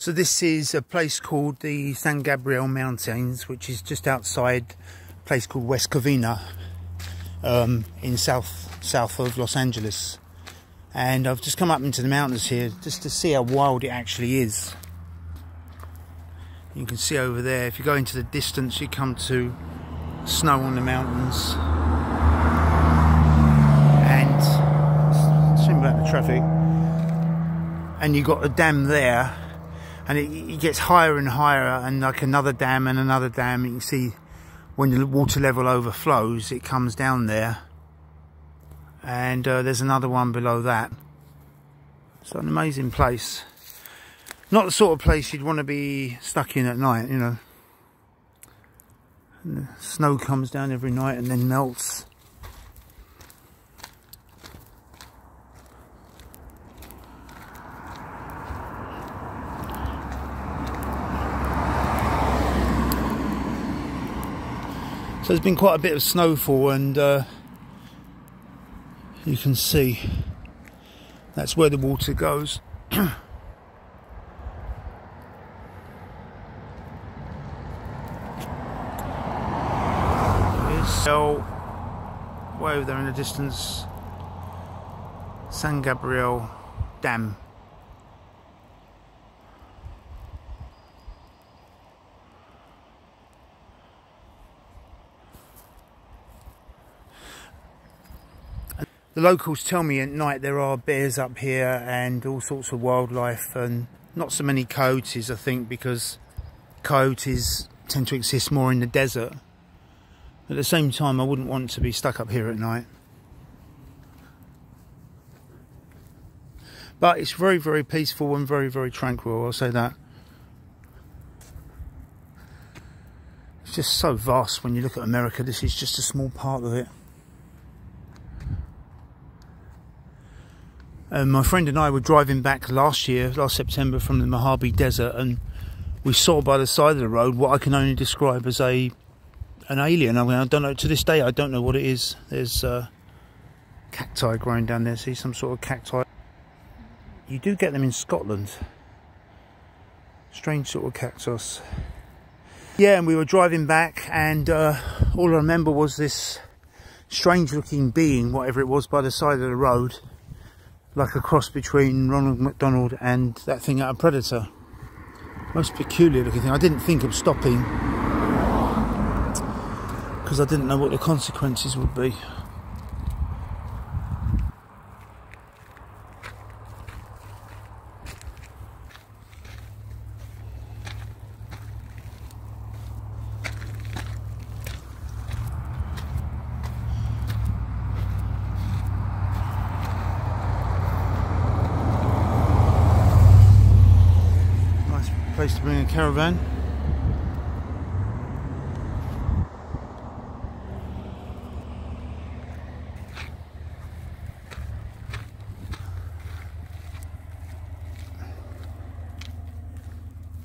So this is a place called the San Gabriel Mountains, which is just outside a place called West Covina um, in south south of Los Angeles. And I've just come up into the mountains here just to see how wild it actually is. You can see over there, if you go into the distance, you come to snow on the mountains. And, same about the traffic. And you've got a dam there and it, it, gets higher and higher and like another dam and another dam you can see when the water level overflows it comes down there. And uh, there's another one below that. It's an amazing place. Not the sort of place you'd want to be stuck in at night you know. And the snow comes down every night and then melts So there's been quite a bit of snowfall and uh, you can see that's where the water goes. so way over there in the distance San Gabriel Dam the locals tell me at night there are bears up here and all sorts of wildlife and not so many coyotes I think because coyotes tend to exist more in the desert. At the same time I wouldn't want to be stuck up here at night. But it's very very peaceful and very very tranquil I'll say that. It's just so vast when you look at America this is just a small part of it. And my friend and I were driving back last year, last September, from the Mojave Desert, and we saw by the side of the road what I can only describe as a an alien. I mean, I don't know. To this day, I don't know what it is. There's uh, cacti growing down there. See some sort of cacti. You do get them in Scotland. Strange sort of cactus. Yeah, and we were driving back, and uh, all I remember was this strange-looking being, whatever it was, by the side of the road like a cross between Ronald McDonald and that thing out of Predator. Most peculiar looking thing. I didn't think of stopping because I didn't know what the consequences would be. Place to bring a caravan